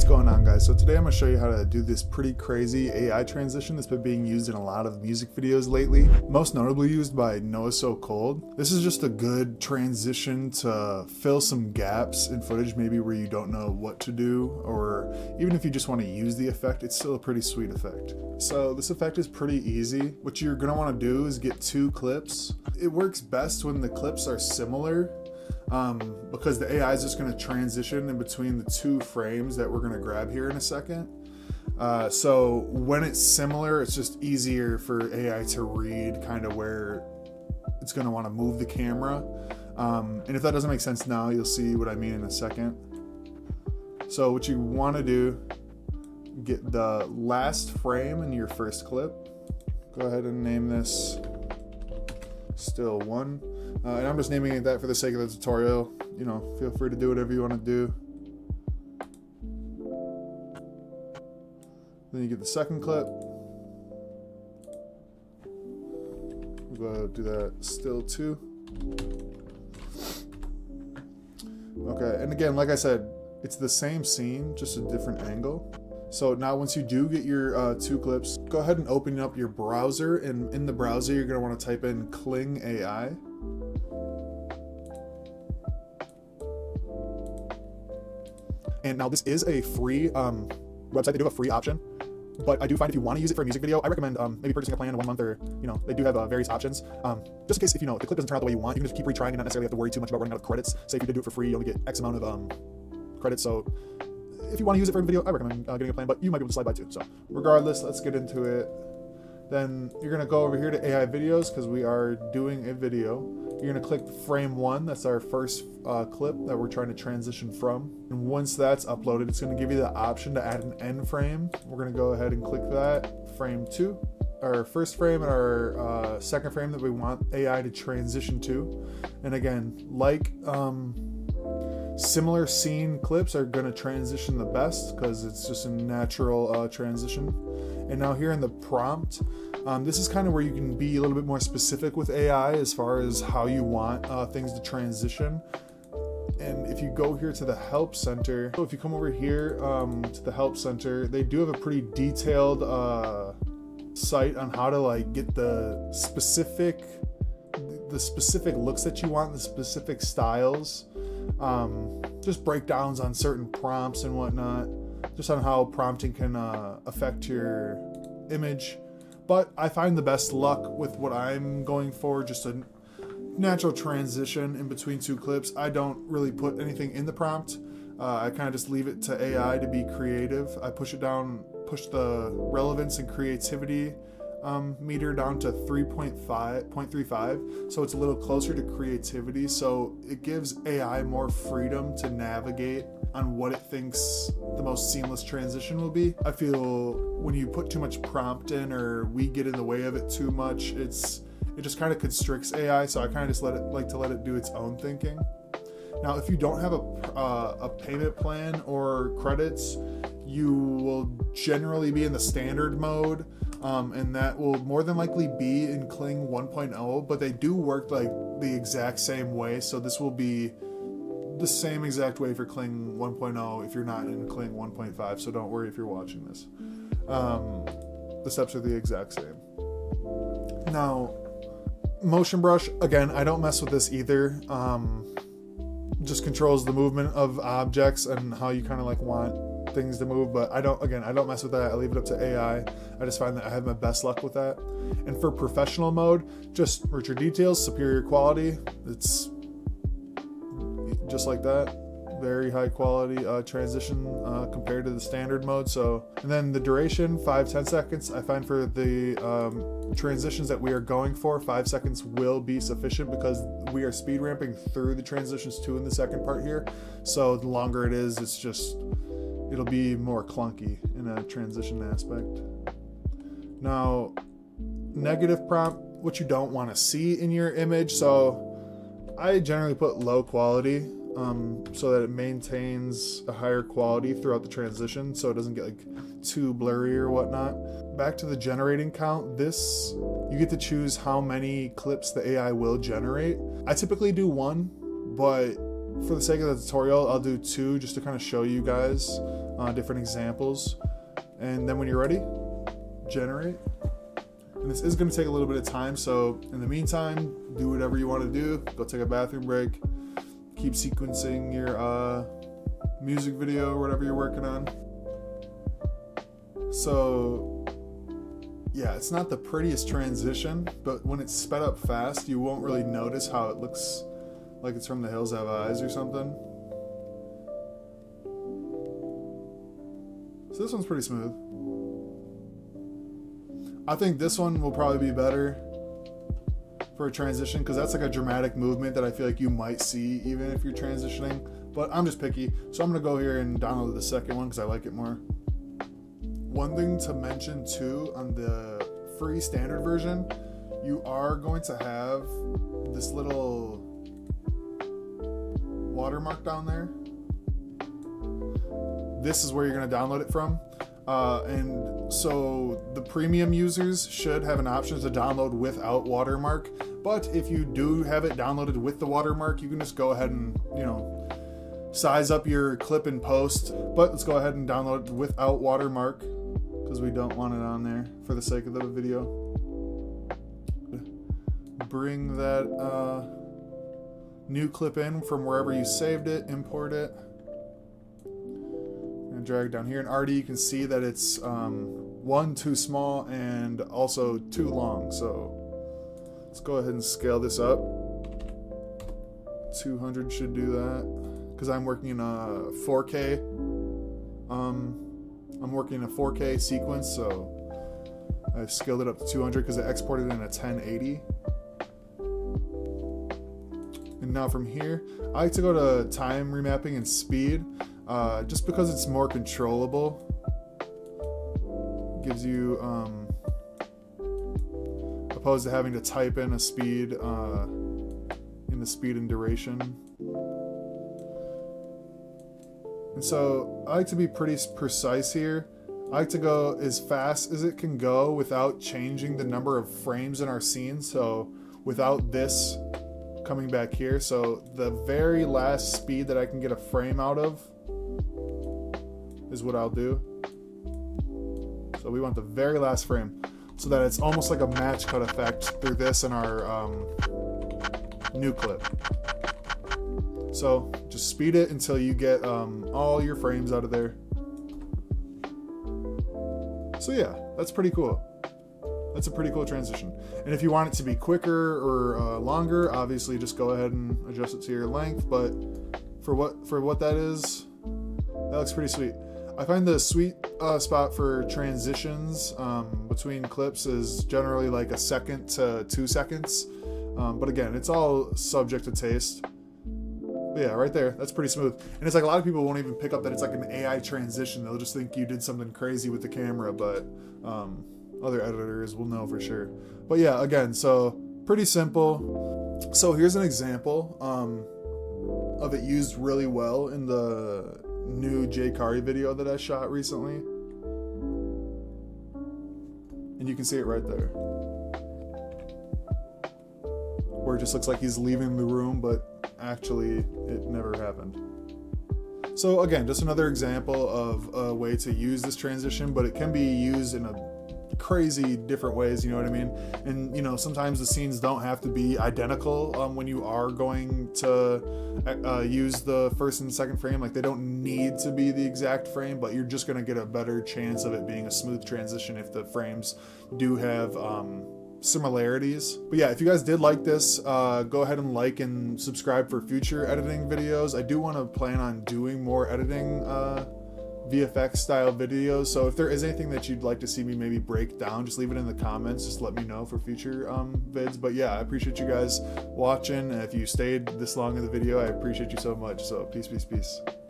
What's going on guys? So today I'm going to show you how to do this pretty crazy AI transition that's been being used in a lot of music videos lately, most notably used by Noah So Cold. This is just a good transition to fill some gaps in footage maybe where you don't know what to do or even if you just want to use the effect, it's still a pretty sweet effect. So this effect is pretty easy. What you're going to want to do is get two clips. It works best when the clips are similar um, because the AI is just going to transition in between the two frames that we're going to grab here in a second. Uh, so when it's similar, it's just easier for AI to read kind of where it's going to want to move the camera. Um, and if that doesn't make sense now, you'll see what I mean in a second. So what you want to do, get the last frame in your first clip. Go ahead and name this still one. Uh, and I'm just naming it that for the sake of the tutorial. You know, feel free to do whatever you want to do. Then you get the second clip. We'll go do that still two. Okay, and again, like I said, it's the same scene, just a different angle. So now once you do get your uh, two clips, go ahead and open up your browser and in the browser you're want to type in Kling AI. And now this is a free um, website. They do have a free option, but I do find if you want to use it for a music video, I recommend um, maybe purchasing a plan in one month or, you know, they do have uh, various options. Um, just in case if, you know, the clip doesn't turn out the way you want, you can just keep retrying and not necessarily have to worry too much about running out of credits. Say if you do it for free, you only get X amount of um, credits. So if you want to use it for a video, I recommend uh, getting a plan, but you might be able to slide by too. So regardless, let's get into it. Then you're going to go over here to AI videos because we are doing a video. You're going to click frame one. That's our first uh, clip that we're trying to transition from. And once that's uploaded, it's going to give you the option to add an end frame. We're going to go ahead and click that. Frame two. Our first frame and our uh, second frame that we want AI to transition to. And again, like um, similar scene clips are going to transition the best because it's just a natural uh, transition. And now here in the prompt, um, this is kind of where you can be a little bit more specific with AI as far as how you want uh, things to transition. And if you go here to the help center, so if you come over here um, to the help center, they do have a pretty detailed uh, site on how to like get the specific the specific looks that you want, the specific styles, um, just breakdowns on certain prompts and whatnot, just on how prompting can uh, affect your image. But I find the best luck with what I'm going for, just a natural transition in between two clips. I don't really put anything in the prompt. Uh, I kind of just leave it to AI to be creative. I push it down, push the relevance and creativity um, meter down to 3.5, so it's a little closer to creativity. So it gives AI more freedom to navigate on what it thinks the most seamless transition will be. I feel when you put too much prompt in or we get in the way of it too much, it's it just kind of constricts AI. So I kind of just let it like to let it do its own thinking. Now, if you don't have a, uh, a payment plan or credits, you will generally be in the standard mode um, and that will more than likely be in Kling 1.0, but they do work like the exact same way. So this will be the same exact way for Kling 1.0 if you're not in Kling 1.5. So don't worry if you're watching this. Um, the steps are the exact same. Now, motion brush again. I don't mess with this either. Um, just controls the movement of objects and how you kind of like want things to move, but I don't, again, I don't mess with that. I leave it up to AI. I just find that I have my best luck with that. And for professional mode, just richer details, superior quality. It's just like that. Very high quality uh, transition uh, compared to the standard mode. So, and then the duration, five ten seconds. I find for the um, transitions that we are going for, five seconds will be sufficient because we are speed ramping through the transitions too in the second part here. So the longer it is, it's just it'll be more clunky in a transition aspect. Now, negative prompt, what you don't want to see in your image. So I generally put low quality um, so that it maintains a higher quality throughout the transition so it doesn't get like too blurry or whatnot. Back to the generating count, this, you get to choose how many clips the AI will generate. I typically do one, but for the sake of the tutorial, I'll do two just to kind of show you guys uh, different examples. And then when you're ready, generate. And this is going to take a little bit of time, so in the meantime, do whatever you want to do. Go take a bathroom break. Keep sequencing your uh, music video or whatever you're working on. So, yeah, it's not the prettiest transition, but when it's sped up fast, you won't really notice how it looks like it's from The Hills Have Eyes or something. So this one's pretty smooth. I think this one will probably be better for a transition because that's like a dramatic movement that I feel like you might see even if you're transitioning. But I'm just picky, so I'm gonna go here and download the second one because I like it more. One thing to mention too on the free standard version, you are going to have this little watermark down there. This is where you're going to download it from. Uh, and so the premium users should have an option to download without watermark. But if you do have it downloaded with the watermark, you can just go ahead and, you know, size up your clip and post. But let's go ahead and download it without watermark because we don't want it on there for the sake of the video. Bring that uh, new clip in from wherever you saved it, import it. And drag down here, and already you can see that it's um, one too small and also too long. So let's go ahead and scale this up. 200 should do that because I'm working in a 4K. Um, I'm working in a 4K sequence, so I scaled it up to 200 because I exported in a 1080. Now from here, I like to go to time remapping and speed, uh, just because it's more controllable. Gives you, um, opposed to having to type in a speed uh, in the speed and duration. And so I like to be pretty precise here. I like to go as fast as it can go without changing the number of frames in our scene. So without this coming back here. So the very last speed that I can get a frame out of is what I'll do. So we want the very last frame so that it's almost like a match cut effect through this and our um, new clip. So just speed it until you get um, all your frames out of there. So yeah, that's pretty cool. That's a pretty cool transition. And if you want it to be quicker or uh, longer, obviously just go ahead and adjust it to your length. But for what for what that is, that looks pretty sweet. I find the sweet uh, spot for transitions um, between clips is generally like a second to two seconds. Um, but again, it's all subject to taste. But yeah, right there, that's pretty smooth. And it's like a lot of people won't even pick up that it's like an AI transition. They'll just think you did something crazy with the camera, but um, other editors will know for sure. But yeah, again, so pretty simple. So here's an example um, of it used really well in the new Jay Kari video that I shot recently. And you can see it right there. Where it just looks like he's leaving the room, but actually it never happened. So again, just another example of a way to use this transition, but it can be used in a crazy different ways you know what i mean and you know sometimes the scenes don't have to be identical um, when you are going to uh, use the first and second frame like they don't need to be the exact frame but you're just going to get a better chance of it being a smooth transition if the frames do have um, similarities. But yeah, if you guys did like this, uh, go ahead and like and subscribe for future editing videos. I do want to plan on doing more editing uh, VFX style videos. So if there is anything that you'd like to see me maybe break down, just leave it in the comments. Just let me know for future um, vids. But yeah, I appreciate you guys watching. if you stayed this long in the video, I appreciate you so much. So peace, peace, peace.